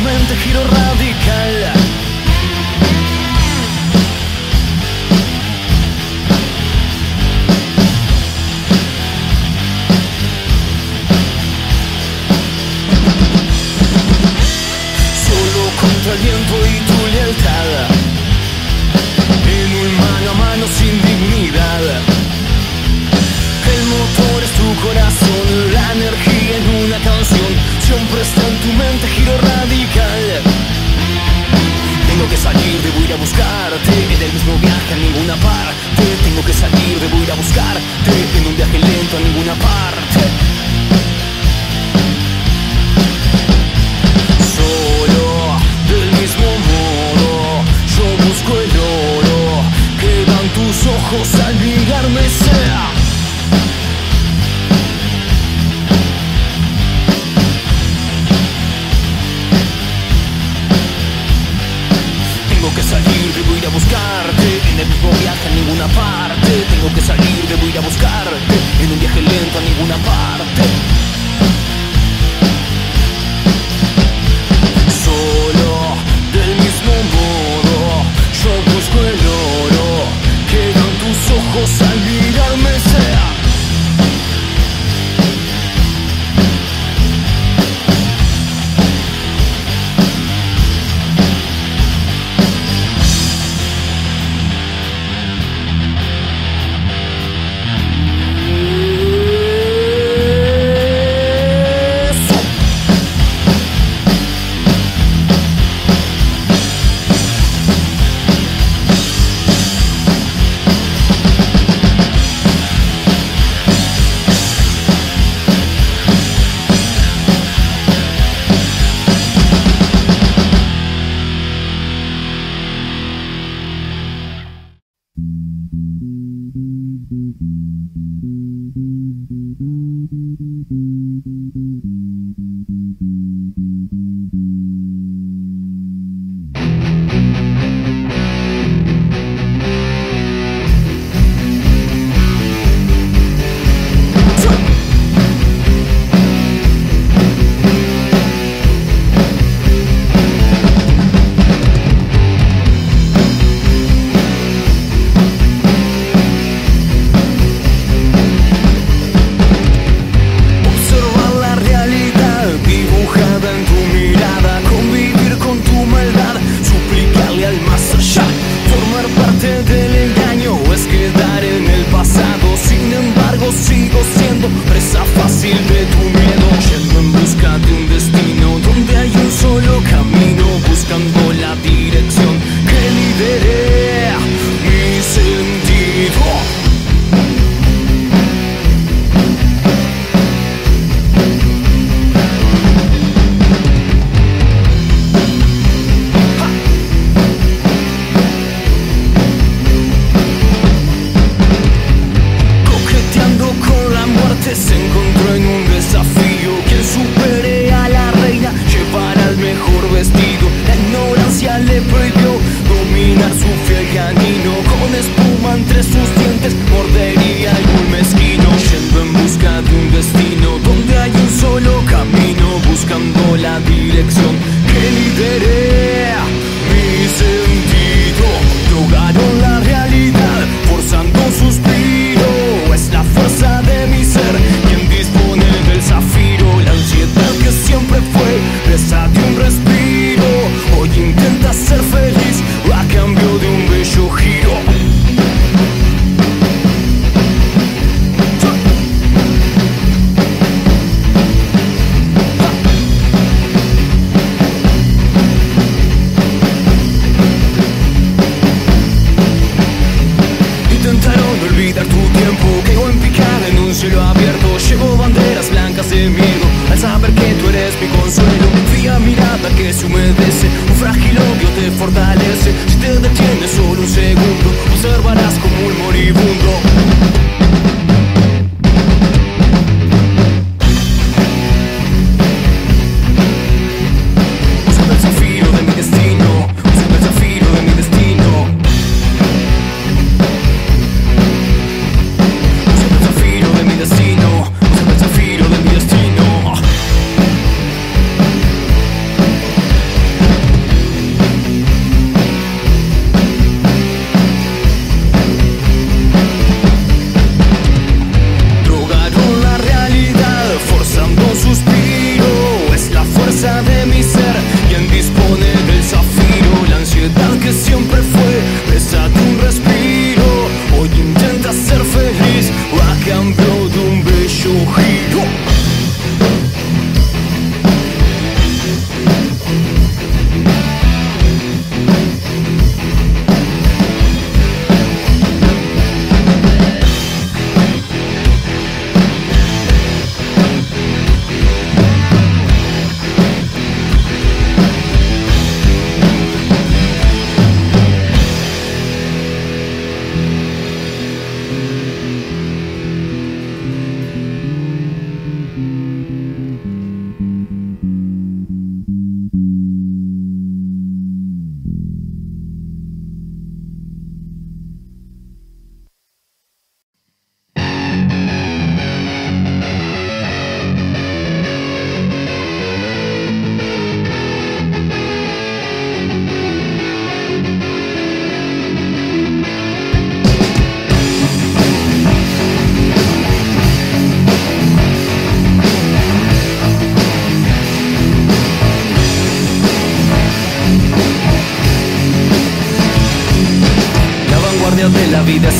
mente giro radical. Solo contra el viento y tu lealtad. En un mano a mano sin dignidad. El motor es tu corazón, la energía en una canción siempre está en tu mente, giro radical. ninguna parte Tengo que salir, debo ir a buscarte salir, debo ir a buscarte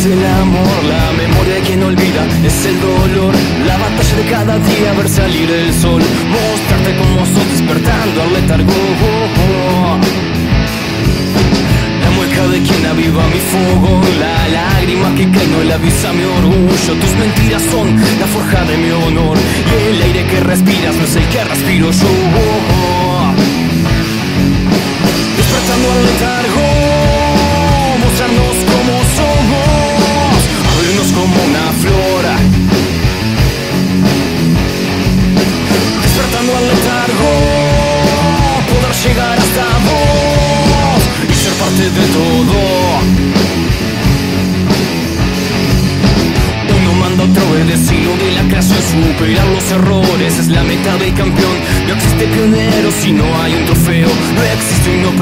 es el amor, la memoria de quien olvida es el dolor, la batalla de cada día ver salir el sol, mostrarte como sos despertando al letargo. La mueca de quien aviva mi fuego, la lágrima que cae no la avisa mi orgullo, tus mentiras son la forja de mi honor y el aire que respiras no es el que respiro yo. Despertando al letargo,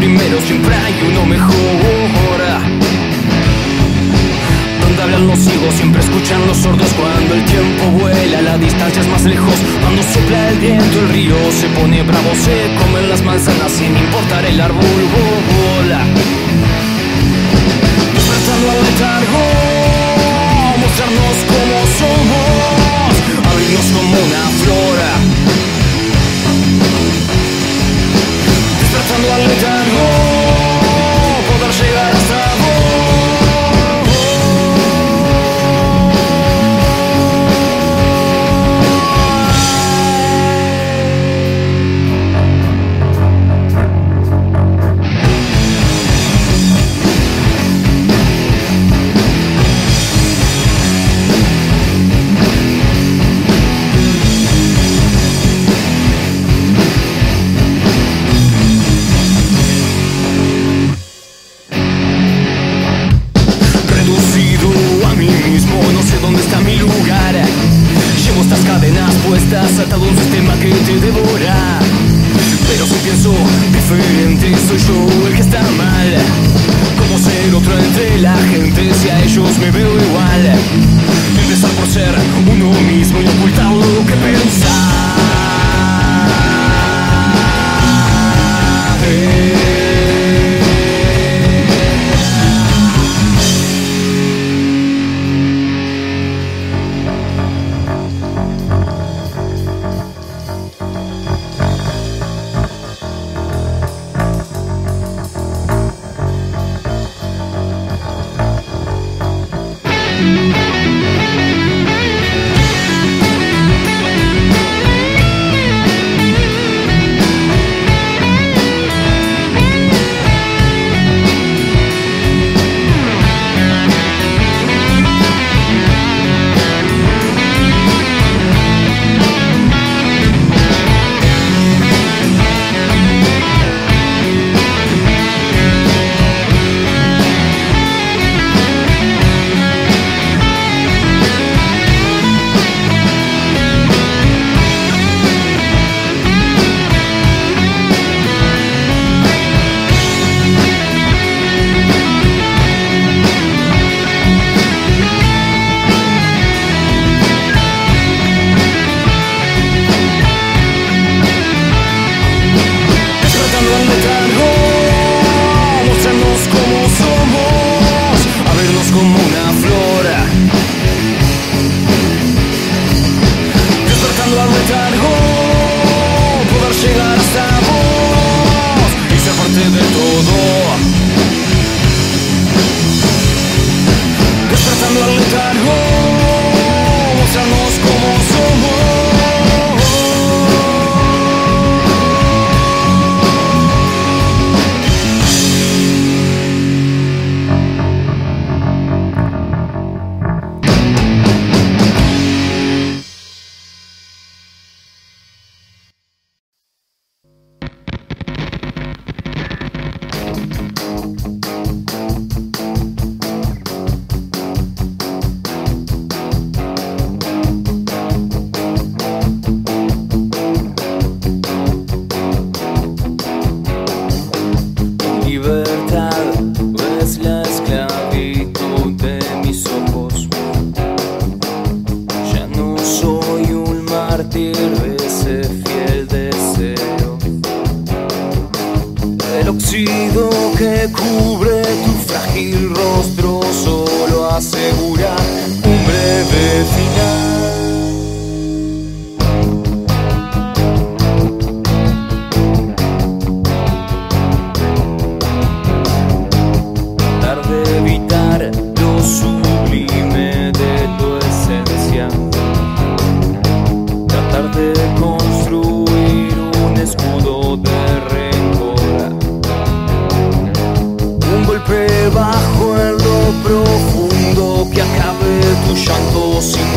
primero, siempre hay uno mejor. Donde hablan los ciegos, siempre escuchan los sordos cuando el tiempo vuela, la distancia es más lejos. Cuando sopla el viento, el río se pone bravo, se comen las manzanas sin importar el árbol. Vola. Despertando al letargo, mostrarnos como somos, abrirnos como una flora. Despertando al letargo, poder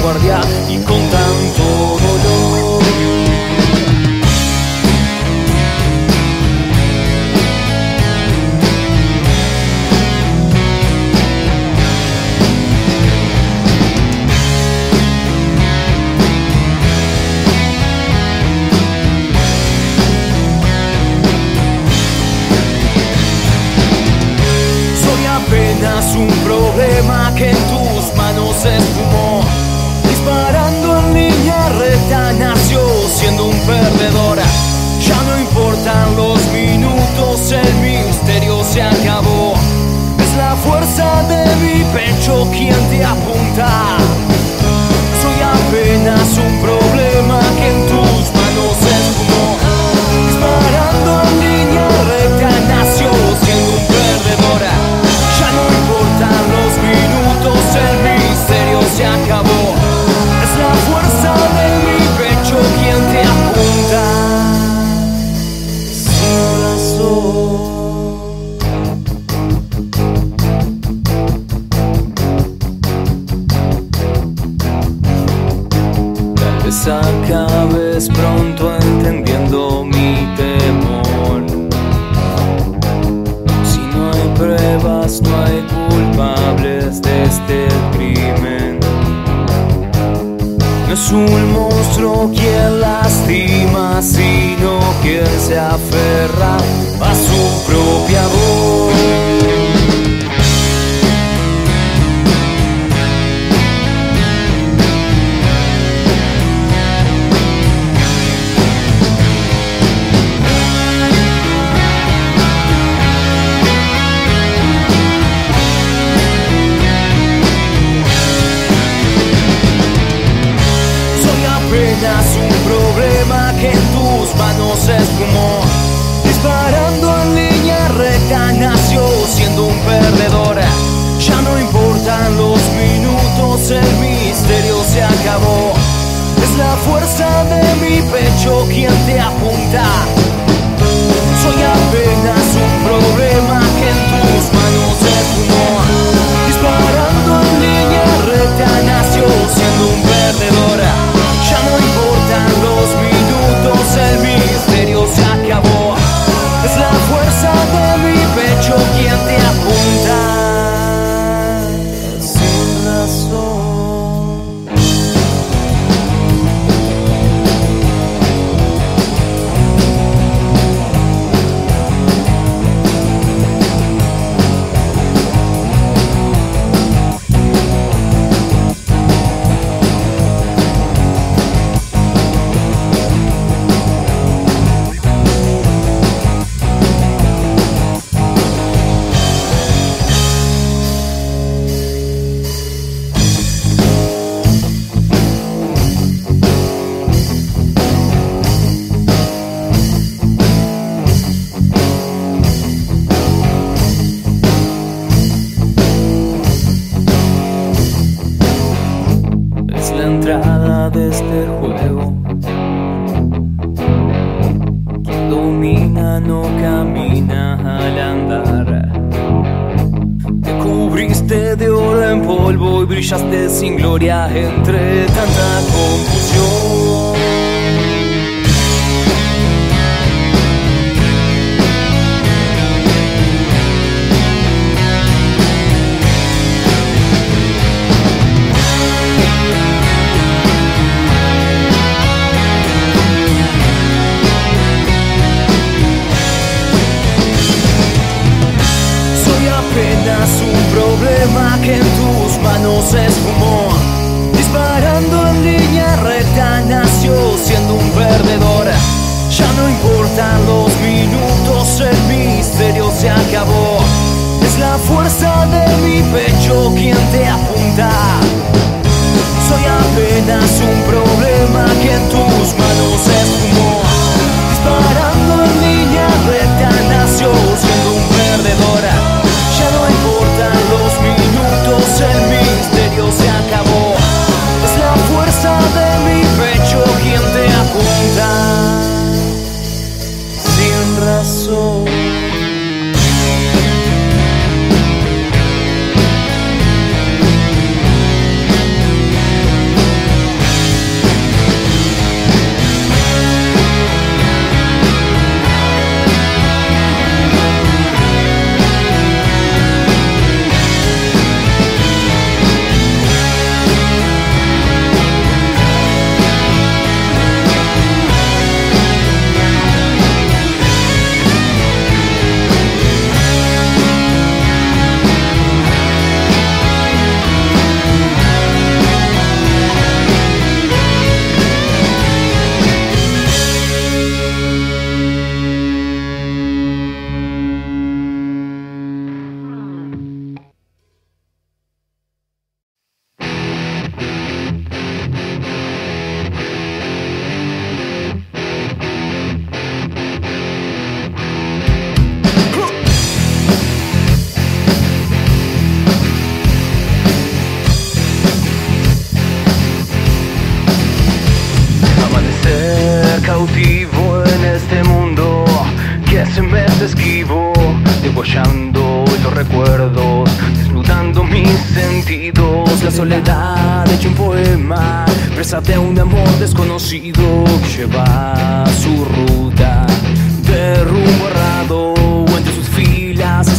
guardián quien mi temor. Si no hay pruebas, no hay culpables de este crimen. No es un monstruo quien lastima, sino quien se aferra a su propia voz. Apenas un problema que en tus manos es como disparando en línea recta nació siendo un perdedor. Ya no importan los minutos, el misterio se acabó. Es la fuerza de mi pecho quien te apunta. Soy apenas un problema entrada de este juego. Quien domina no camina al andar. Te cubriste de oro en polvo y brillaste sin gloria entre tanta confusión. se esfumó. Disparando en línea recta nació siendo un perdedor. Ya no importan los minutos, el misterio se acabó. Es la fuerza de mi pecho quien te apunta. Soy apenas un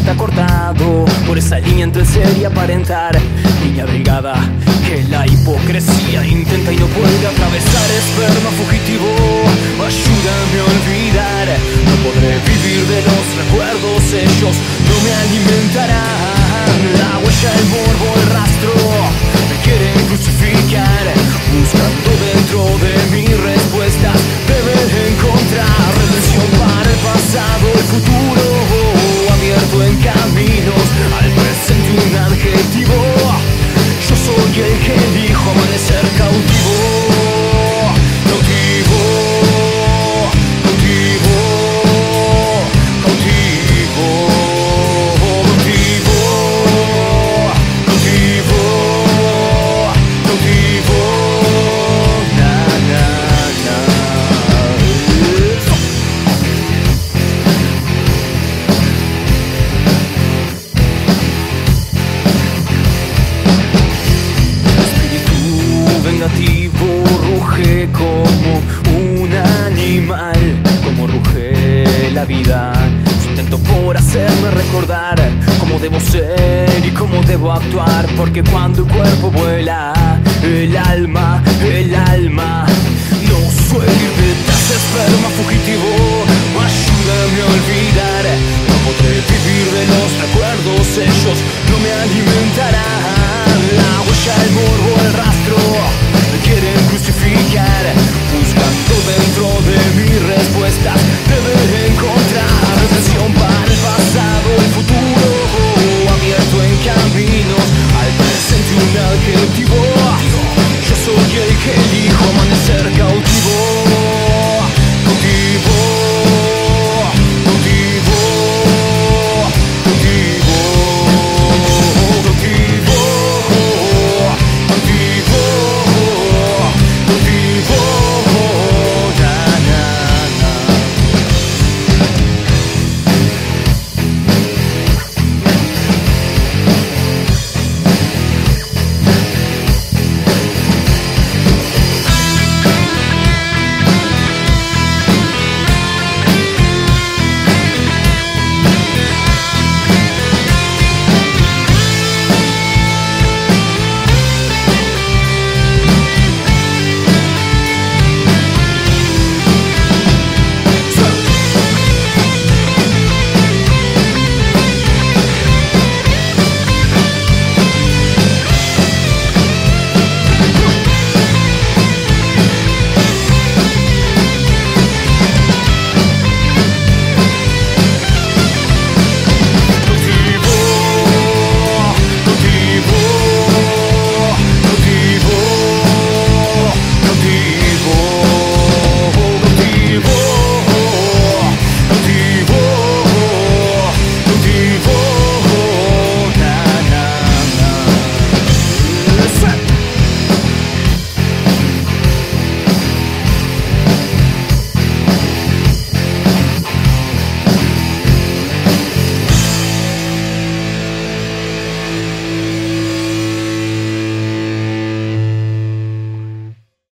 está cortado por esa línea entre ser y aparentar. Niña brigada que la hipocresía intenta y no puede atravesar. Esperma fugitivo, ayúdame a olvidar. No podré vivir de los recuerdos, ellos no me alimentarán. La huella, el morbo, el rastro me quieren crucificar. Buscando dentro de mis respuestas, deben encontrar redención para el pasado, el futuro. Caminos, al presente un adjetivo. Yo soy el que elijo amanecer. Cautivo.